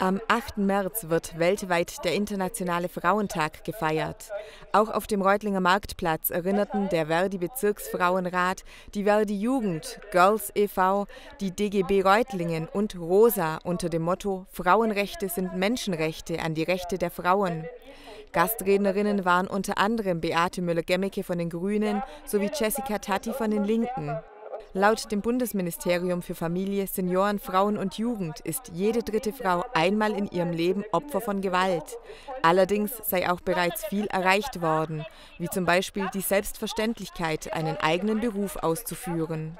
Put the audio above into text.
Am 8. März wird weltweit der Internationale Frauentag gefeiert. Auch auf dem Reutlinger Marktplatz erinnerten der Verdi Bezirksfrauenrat, die Verdi Jugend, Girls e.V., die DGB Reutlingen und Rosa unter dem Motto Frauenrechte sind Menschenrechte an die Rechte der Frauen. Gastrednerinnen waren unter anderem Beate Müller-Gemmecke von den Grünen sowie Jessica Tatti von den Linken. Laut dem Bundesministerium für Familie, Senioren, Frauen und Jugend ist jede dritte Frau einmal in ihrem Leben Opfer von Gewalt. Allerdings sei auch bereits viel erreicht worden, wie zum Beispiel die Selbstverständlichkeit, einen eigenen Beruf auszuführen.